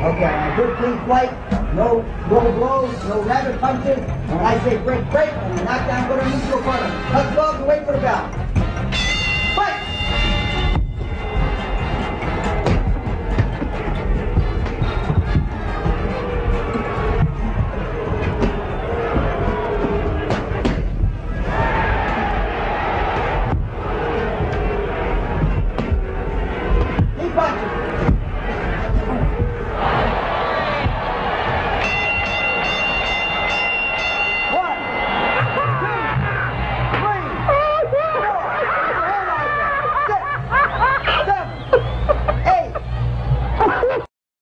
Okay, a good clean flight, no no blows, no rabbit punches. When I say break, break, and you knock down, go to neutral